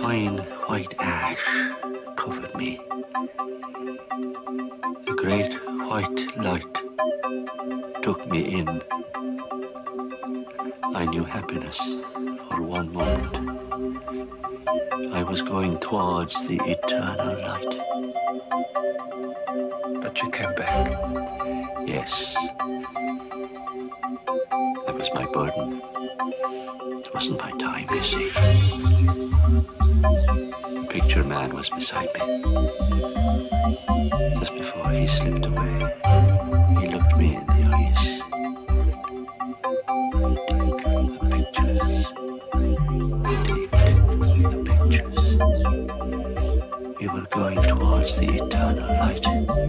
fine white ash covered me. A great white light took me in. I knew happiness for one moment. I was going towards the eternal light. But you came back. Yes. That was my burden. It wasn't my time, you see. Picture man was beside me. Just before he slipped away, he looked me in the eyes. Take the pictures. Take the pictures. We were going towards the eternal light.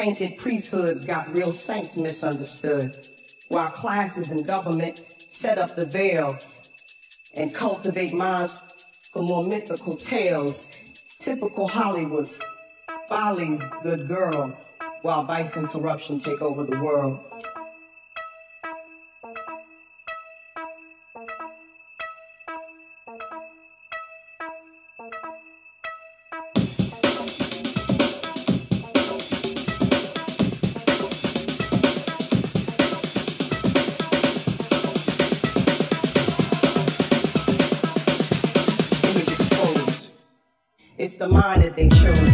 Tainted priesthoods got real saints misunderstood, while classes in government set up the veil and cultivate minds for more mythical tales. Typical Hollywood follies, good girl, while vice and corruption take over the world. Mind that they chose.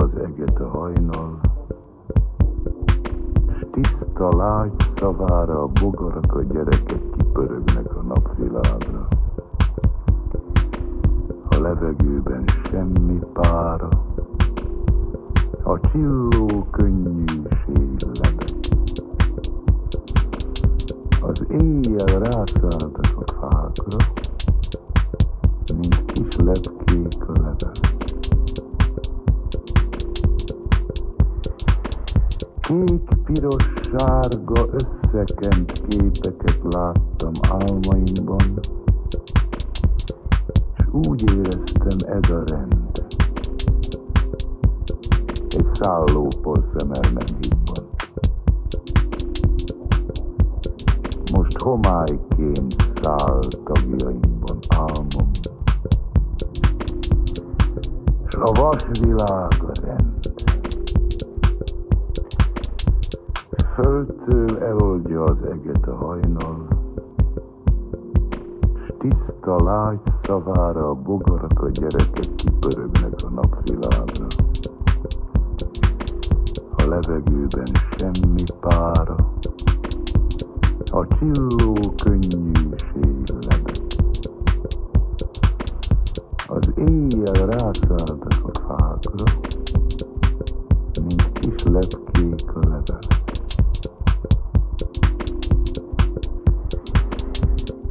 Az eget a hajnal, s tiszta lágy szavára a bogarak a gyerekek kipörögnek a napvilágra. A levegőben semmi pára, a csilló könnyűség lebeg. Az éjjel rászálltak a fákra, mint kis lepkék a level. Kék, piros, sárga, összekent képeket láttam álmaimban, és úgy éreztem ez a rend. Egy szálló porszemerben hibban. Most homályként száll tagjaimban álmom, s a vasvilág a rend. Földtől eloldja az eget a hajnal, s tiszta lágy szavára a bogarak a gyerekek kipörögnek a napvilágra. A levegőben semmi pára, a csilló könnyűség lebeg. Az éjjel rászálltak a fákra, mint kis lepkék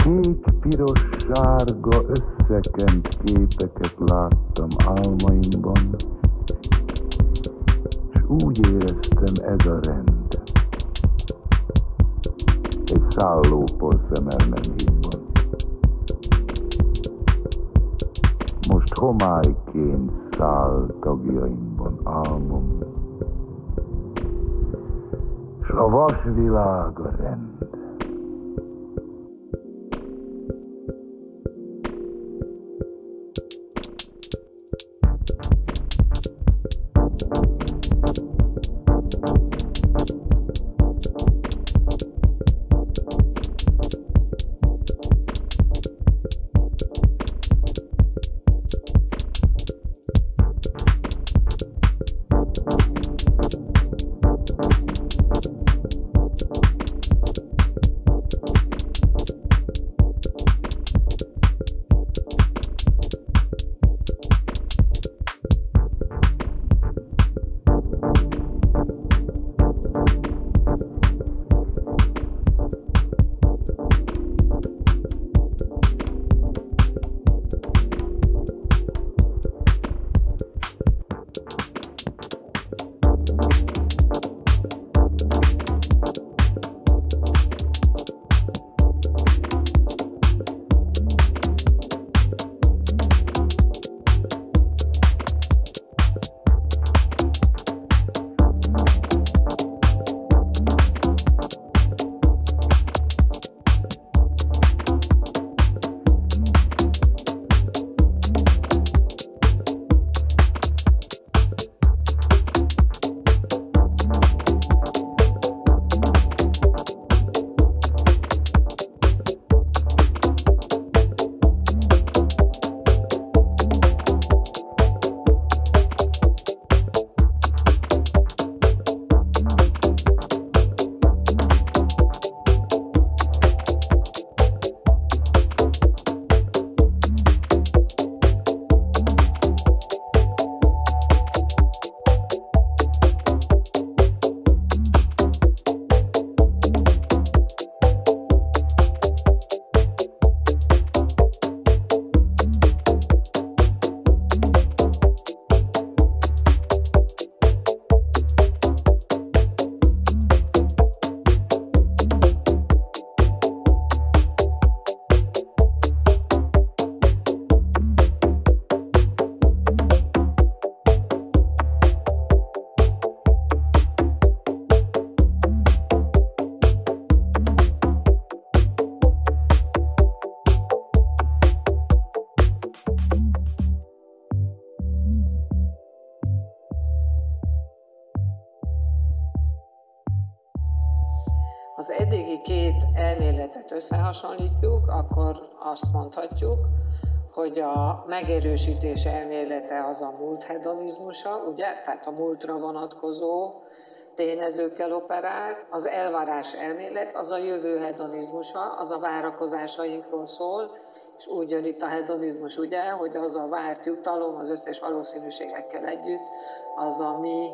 Kék, piros, sárga, összekent képeket láttam álmaimban, s úgy éreztem ez a rend. Egy szálló porszemermen hídban. Most homályként száll tagjaimban álmom, s a vasvilág a rend. A megerősítés elmélete az a múlt hedonizmusa, ugye? Tehát a múltra vonatkozó tényezőkkel operált, az elvárás elmélet, az a jövő hedonizmusa, az a várakozásainkról szól, és úgy jön itt a hedonizmus, ugye, hogy az a várt jutalom az összes valószínűségekkel együtt, az a mi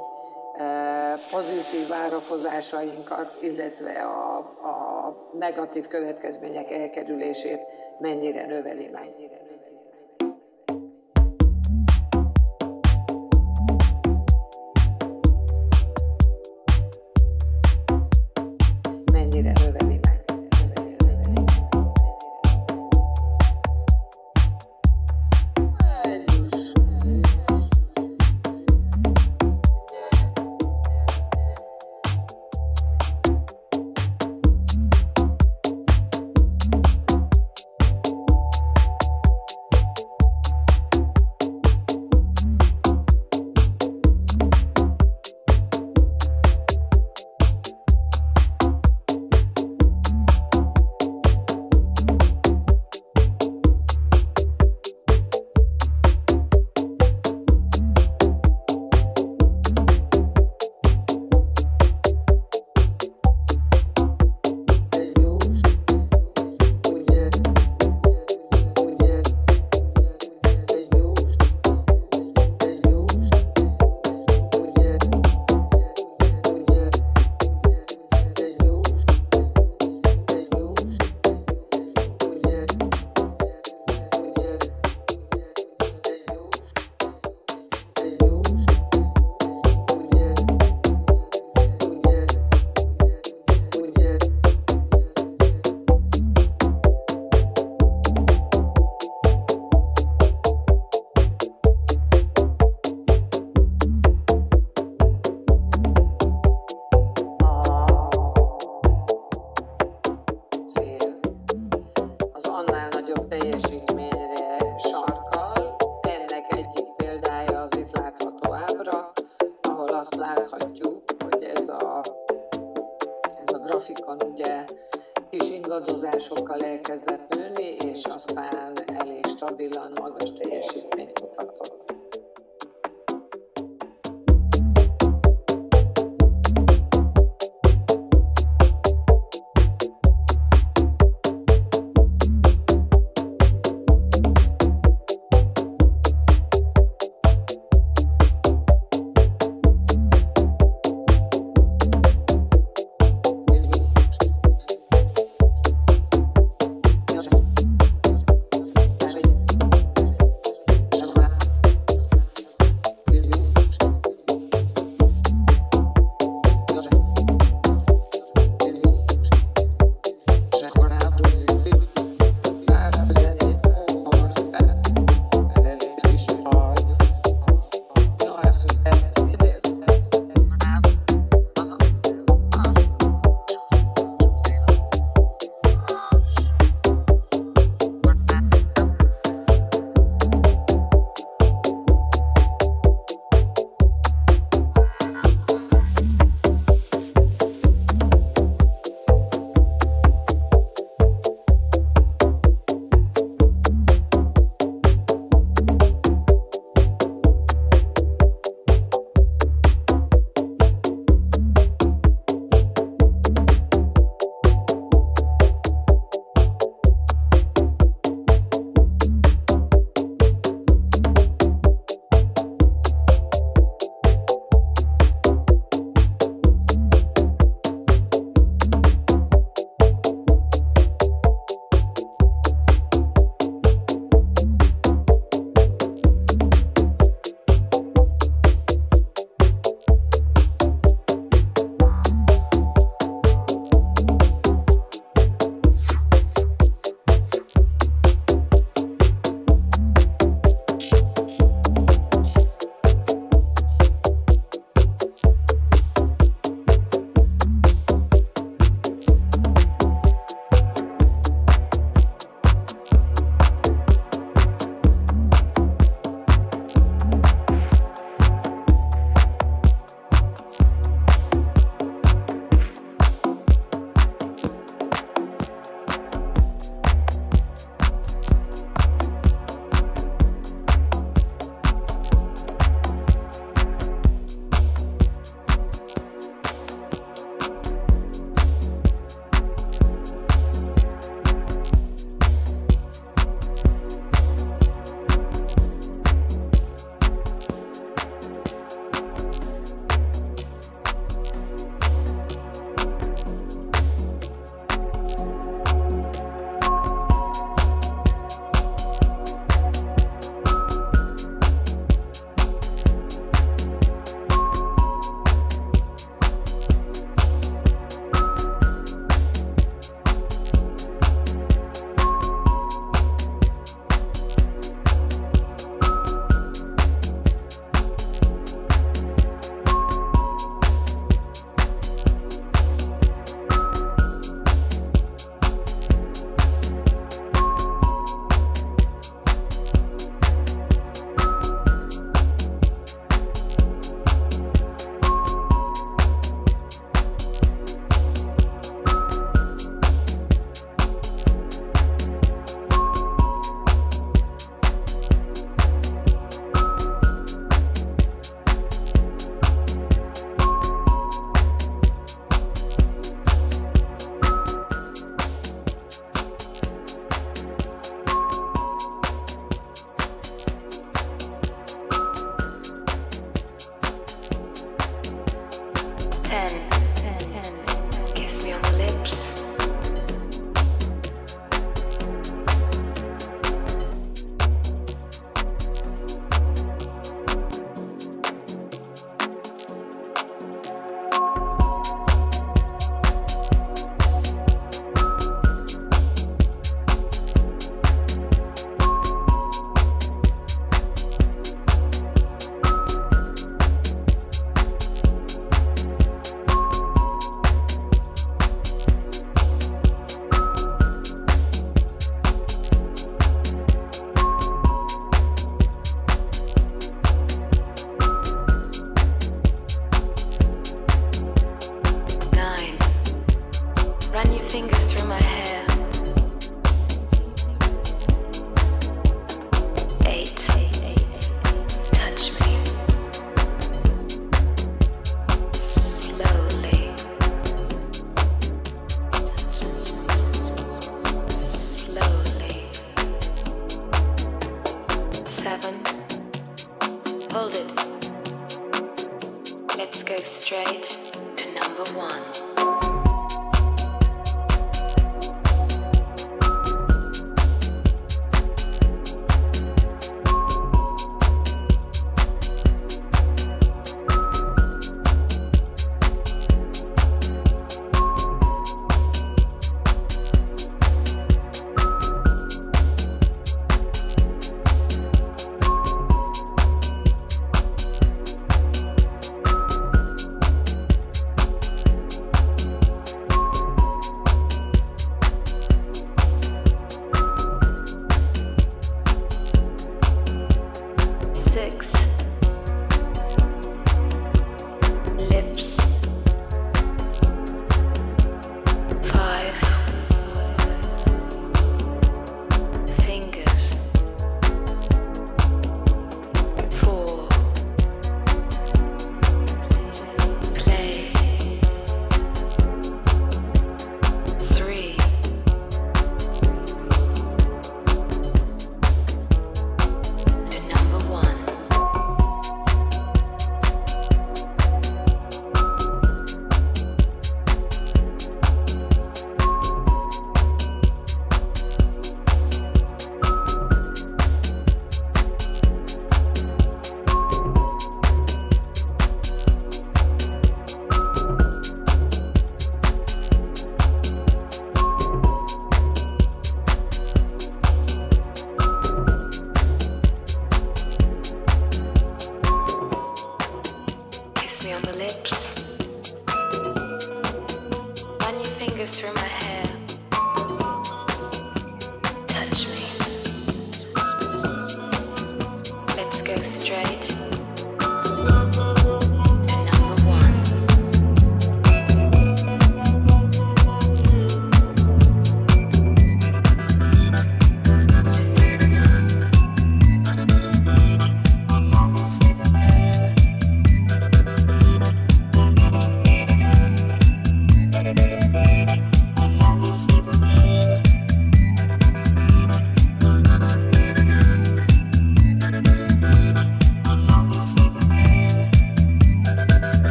e, pozitív várakozásainkat, illetve a, a negatív következmények elkerülését mennyire növeli, mennyire